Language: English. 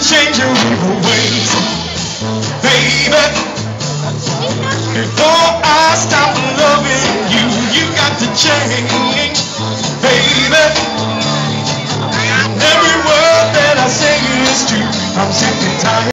change your evil ways, baby. Before I stop loving you, you got to change.